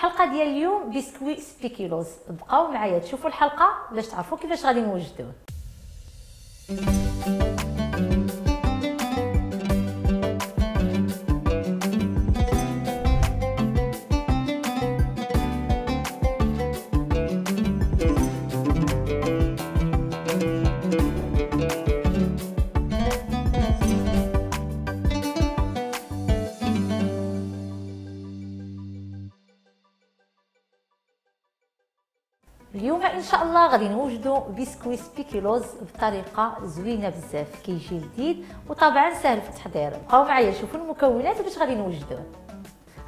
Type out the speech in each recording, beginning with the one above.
الحلقة ديال اليوم بسكوي سبيكيلوز. بقاو معايا تشوفوا الحلقة باش تعرفوا كيفاش غادي نوجدوه. اليوم إن شاء الله غادي نوجدوا بسكوي سبيكولوس بطريقة زوينة بزاف. كيجي لذيذ وطبعا سهل في التحضير. بقاو معايا شوفوا المكونات باش غادي نوجدوه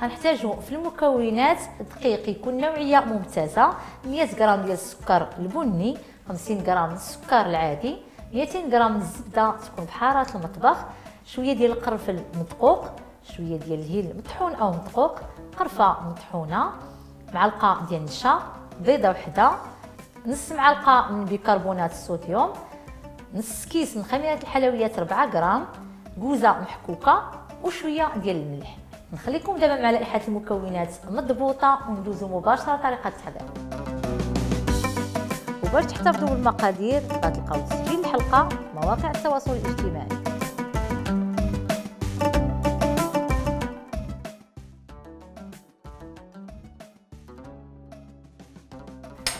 غنحتاجو في المكونات دقيق يكون نوعية ممتازة 100 غرام ديال السكر البني 50 غرام السكر العادي 200 غرام الزبدة تكون بحرارة المطبخ شوية ديال القرنفل مدقوق شوية ديال الهيل مطحون أو مدقوق قرفة مطحونة معلقة ديال النشا بيضة وحدة نص معلقة من بيكربونات الصوديوم نص كيس من خميرة الحلويات 4 غرام كوزه محكوكه وشوية ديال الملح. نخليكم دابا مع لائحة المكونات مضبوطة وندوزو مباشرة طريقة التحضير وباش تحتفظوا بالمقادير غتلقاو تسجيل الحلقة مواقع التواصل الاجتماعي.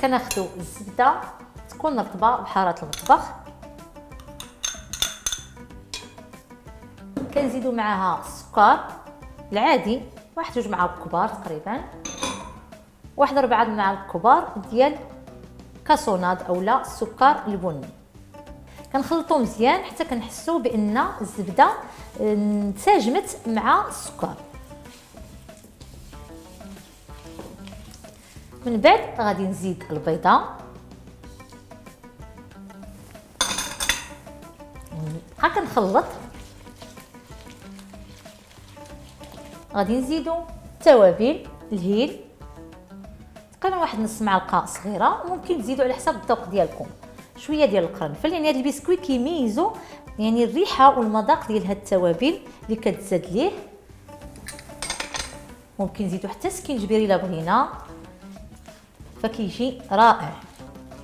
كناخذوا الزبدة تكون رطبه بحارة المطبخ. كنزيدوا معاها السكر العادي واحد جوج معالق كبار تقريبا. واحد ربعة معالق كبار ديال كاسوناد اولا السكر البني. كنخلطو مزيان حتى كنحسو بأن الزبدة انسجمت مع السكر. من بعد غادي نزيد البيضة. نبقى كنخلط. غادي نزيدو التوابل الهيل. تقريبا واحد نص معلقة صغيرة. ممكن تزيدوا على حسب الذوق ديالكم. شوية ديال القرنفل يعني هاد البسكويت كيميزو يعني الريحة والمذاق ديال هاد التوابل اللي كتزاد ليه. ممكن نزيدو حتى سكينجبير إلا بغينا. فكيجي رائع.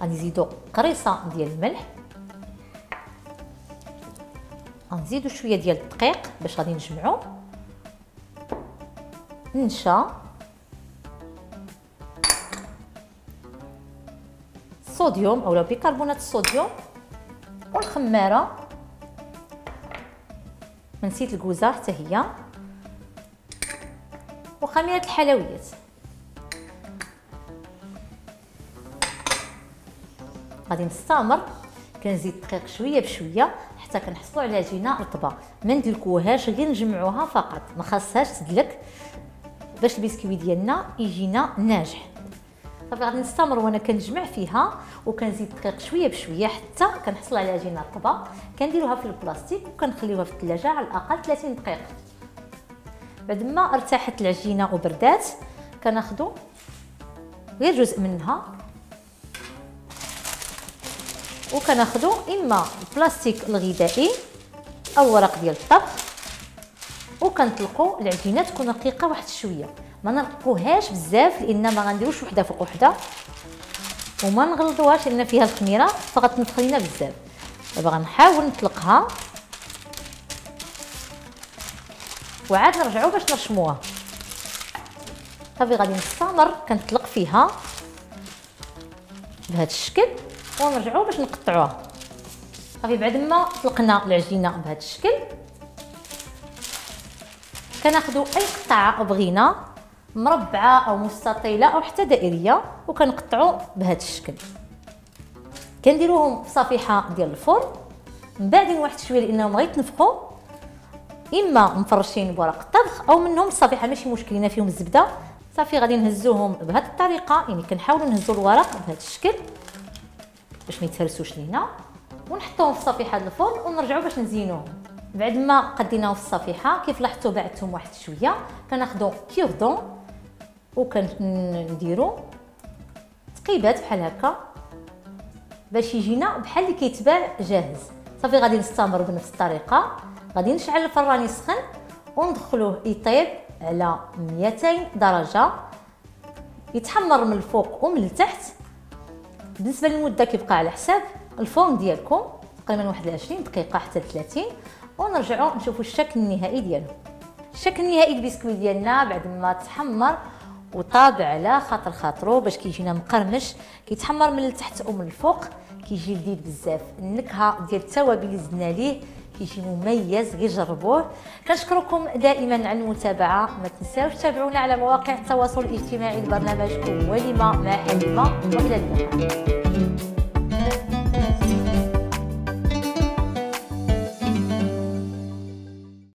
غادي نزيدو قريصة ديال الملح. غنزيدو شوية ديال الدقيق باش غادي نجمعو. نشا الصوديوم اولا بيكربونات الصوديوم والخمارة. نسيت الكوزه حتى هي. وخميرة الحلويات. غادي نستمر كنزيد الدقيق شوية بشوية حتى كنحصلوا على عجينه رطبة. ما ندلكوهاش غير نجمعوها فقط ما خاصهاش تدلك باش البسكوي ديالنا يجينا ناجح. صافي غادي نستمر وأنا كنجمع فيها وكنزيد الدقيق شوية بشوية حتى كنحصل على عجينه رطبة. كنديروها في البلاستيك وكنخليوها في الثلاجة على الأقل 30 دقيقة. بعد ما ارتاحت العجينة وبردات كناخذوا غير جزء منها وكناخذوا إما البلاستيك الغذائي أو ورق ديال الطبخ وكنطلقوا العجينة تكون رقيقة واحد شوية. ما نرقوهاش بزاف لأن ما غنديروش وحدة فوق وحدة وما نغلطوهاش لأن فيها الخميرة فغتنفخ لينا بزاف. دابا غنحاول نطلقها. وعاد نرجعوا باش نرشموها. صافي غادي نستمر كنطلق فيها. بهذا الشكل. ونرجعوا باش نقطعوها صافي بعد ما طلقنا العجينة بهذا الشكل كناخذوا أي قطعة بغينا مربعة أو مستطيلة أو حتى دائرية وكنقطعوا بهذا الشكل. كنديروهم في صفيحة ديال الفرن. من بعد واحد شوية لأنهم غيتنفخوا إما مفرشين بورق الطبخ أو منهم الصفيحه ماشي مشكل لنا فيهم الزبده صافي غادي نهزوهم بهذه الطريقة يعني كنحاولوا نهزوا الورق بهذا الشكل. باش ما يتهرسوش لينا ونحطوهم في صفيحة الفرن ونرجعوا باش نزينوهم. بعد ما قديناهم في الصفيحة كيف لاحظتوا بعدتهم واحد شوية كناخذوا كيردون وكنديروا تقيبات بحال هكا باش يجينا بحال اللي كيتباع جاهز. صافي غادي نستمر بنفس الطريقة. غادي نشعل الفران يسخن وندخلوه يطيب على 200 درجة. يتحمر من الفوق ومن التحت. بالنسبة للمدة كيبقى على حساب الفرن ديالكم تقريبا واحد 20 دقيقة حتى 30 ونرجعوا نشوفوا الشكل النهائي ديالو. الشكل النهائي البسكويت ديالنا بعد ما تحمر وطاب على خاطر خاطرو باش كيجينا مقرمش كيتحمر من التحت ومن الفوق كيجي لذيذ بزاف. النكهة ديال التوابل اللي زدنا ليه كيجي مميز جربوه. كنشكركم دائما على المتابعة. ما تنساوش تابعونا على مواقع التواصل الاجتماعي. لبرنامجكم ولما مع حليمه والى اللقاء